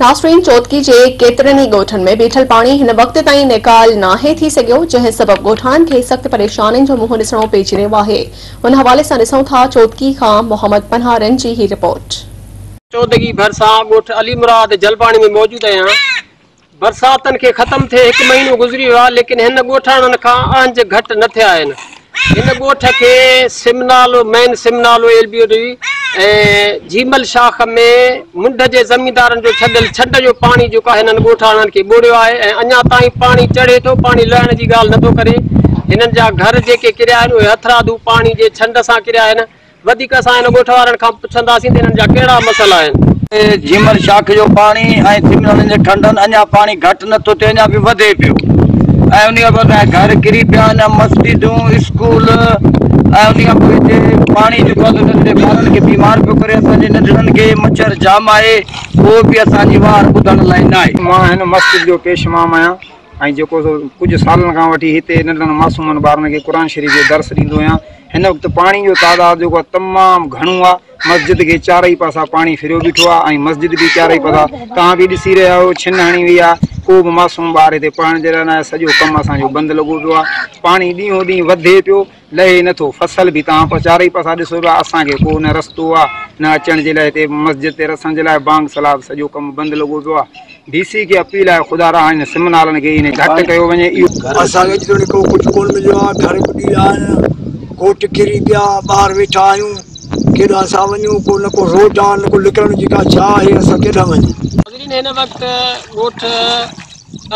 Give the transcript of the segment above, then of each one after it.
नासरीन चौधकी के केतर ही गोठन में बीठल पानी इन वक्त तई निकाल नाहे थी सको जैसे सबब गोठान के सख्त परेशानी जो मुंह ऐसो पे रो है उन हवाले से ऊँ था चौधकी का मोहम्मद पन्हारन की ही रिपोर्ट चौधरी भरसा गोठ अली मुराद जलपाणी में मौजूद आ बरसात के खत्म थे एक महीनो गुजरी हुआ लेकिन इन गोठान का अंज घट न थे इन गोठ के सिमनालो मेन सिमनालो एलबीओ आहे ऐं अञा ताईं पाणी चढ़े थो पाणी लहण जी ॻाल्हि नथो करे हिननि जा घर जेके किरिया आहिनि उहे हथरादू पाणी जे किरिया आहिनि वधीक असां हिन ॻोठ वारनि घर पुछंदासीं कहिड़ा मसाला स्कूल जो बीमार पियो करे जाम आहे मां हिन मस्जिद जो पेशमाम आहियां ऐं जेको कुझु सालनि खां वठी हिते नंढनि मासूमनि ॿारनि खे क़ुर शरीफ़ जो दर्श ॾींदो आहियां हिन वक़्तु पाणी जो तादादु जेको आहे तमामु घणो आहे मस्जिद खे चारई पासा पाणी फिरियो बीठो आहे ऐं मस्जिद बि चारई पासा तव्हां बि ॾिसी रहिया आहियो छिन हणी वई आहे को मासूम ॿार ते पढ़ण जे लाइ सॼो कमु असांजो बंदि लॻो पियो आहे पाणी ॾींहों ॾींहुं वधे पियो लहे नथो फसल बि तव्हां चारई पैसा ॾिसो पिया असांखे को न रस्तो आहे न अचण जे लाइ हिते मस्जिद ते रसण जे लाइ सॼो कमु बंदि लॻो पियो आहे डी सी खे अपील आहे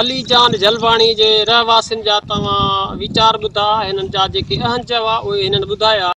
अली जान जलवाणी जे रहवासियुनि जा तव्हां वीचार ॿुधा हिननि जा जेके अहंचा उहे हिननि ॿुधाया